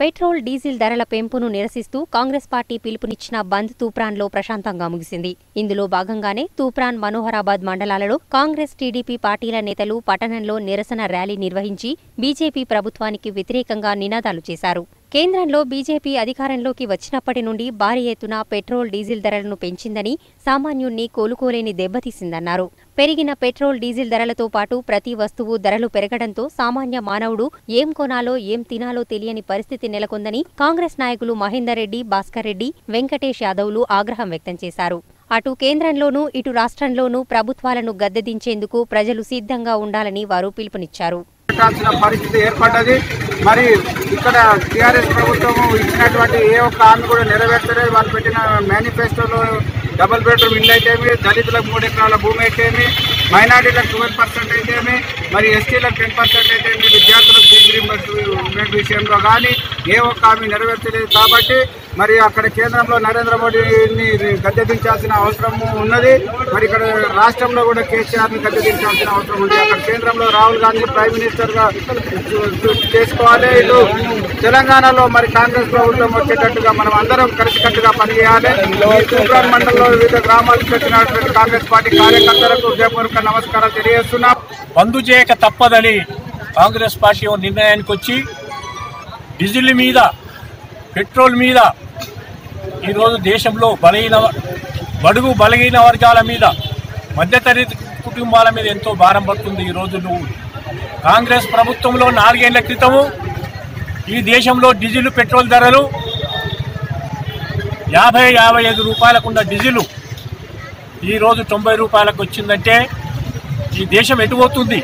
Petrol diesel ధరల పెంపును నిరసిస్తూ Congress party పిలుపునిచ్చిన బంద్ తూప్రాన్లో ప్రశాంతంగా ముగిసింది. ఇందులో భాగంగానే తూప్రాన్ మనోహరాబాద్ మండలాలలో కాంగ్రెస్ టీడీపీ పార్టీల నేతలు పట్టణంలో నిరసన ర్యాలీ నిర్వహించి బీజేపీ ప్రభుత్వానికి వ్యతిరేకంగా నినాదాలు చేశారు. కేంద్రంలో బీజేపీ అధికారంలోకి వచ్చినప్పటి నుండి భారీ ఎత్తున పెట్రోల్ డీజిల్ ధరలను పెంచిందని సామాన్యుణ్ణి కోలుకోలేని దెబ్బతీసిందన్నారు. పెరిగిన పెట్రోల్ డీజిల్ ధరలతో పాటు ప్రతి వస్తువు ధరలు పెరగడంతో సామాన్య మానవుడు ఏం కొనాలో ఏం తినాలో తెలియని పరిస్థితి నెలకొందని కాంగ్రెస్ నాయకులు మహేందర్ రెడ్డి భాస్కర్ రెడ్డి వెంకటేష్ యాదవ్లు ఆగ్రహం వ్యక్తం చేశారు. అటు కేంద్రంలోనూ ఇటు రాష్ట్రంలోనూ ప్రభుత్వాలను గద్దెదించేందుకు ప్రజలు సిద్ధంగా ఉండాలని వారు పిలుపునిచ్చారు. పరిస్థితి ఏర్పడ్డది. మరి ఇక్కడ టీఆర్ఎస్ ప్రభుత్వం ఇచ్చినటువంటి ఏ ఒక్క హామీ కూడా నెరవేర్చలేదు వాళ్ళు పెట్టిన మేనిఫెస్టోలో డబుల్ బెడ్రూమ్ ఇల్లు అయితేమి దళితులకు మూడు ఎకరాల భూమి అయితేమి మైనార్టీలకు ట్వెల్వ్ పర్సెంట్ అయితేమి మరి ఎస్టీలకు టెన్ పర్సెంట్ అయితేమి విద్యార్థులకు ఫీజు రీంబర్స్మెంట్ విషయంలో కానీ ఏ ఒక్క హామీ నెరవేర్చలేదు కాబట్టి మరి అక్కడ కేంద్రంలో నరేంద్ర మోడీని గద్దెదించాల్సిన అవసరము ఉన్నది. మరి ఇక్కడ రాష్ట్రంలో కూడా కేసీఆర్ని గద్దెదించాల్సిన అవసరం ఉంది. అక్కడ కేంద్రంలో రాహుల్ గాంధీ ప్రైమ్ మినిస్టర్గా చేసుకోవాలి. ఇటు తెలంగాణలో మరి కాంగ్రెస్ ప్రభుత్వం వచ్చేటట్టుగా మనం అందరం కలిసికట్టుగా పనిచేయాలి. తూప్రాన్ మండలంలో వివిధ గ్రామాలకు వచ్చినటువంటి కాంగ్రెస్ పార్టీ కార్యకర్తలకు హృదయపూర్వక నమస్కారాలు తెలియజేస్తున్నాం. బంధు చేయక తప్పదని కాంగ్రెస్ పార్టీ నిర్ణయానికి వచ్చి డీజిల్ మీద పెట్రోల్ మీద ఈరోజు దేశంలో బలహీన బడుగు బలహీన వర్గాల మీద మధ్యతరగతి కుటుంబాల మీద ఎంతో భారం పడుతుంది ఈరోజు నువ్వు. కాంగ్రెస్ ప్రభుత్వంలో నాలుగేళ్ళ క్రితము ఈ దేశంలో డీజిల్ పెట్రోల్ ధరలు యాభై యాభై ఐదు రూపాయలకున్న డీజిల్ ఈరోజు తొంభై రూపాయలకు వచ్చిందంటే ఈ దేశం ఎటుపోతుంది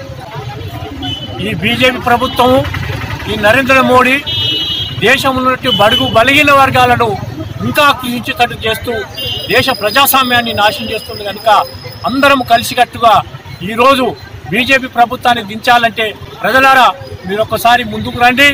ఈ బీజేపీ ప్రభుత్వం ఈ నరేంద్ర మోడీ దేశంలో బడుగు బలహీన వర్గాలను ఇంకా కృషించేటట్టు చేస్తూ దేశ ప్రజాస్వామ్యాన్ని నాశనం చేస్తుంది కనుక అందరం కలిసికట్టుగా ఈరోజు బీజేపీ ప్రభుత్వాన్ని దించాలంటే ప్రజలారా మీరు ఒక్కసారి ముందుకు రండి.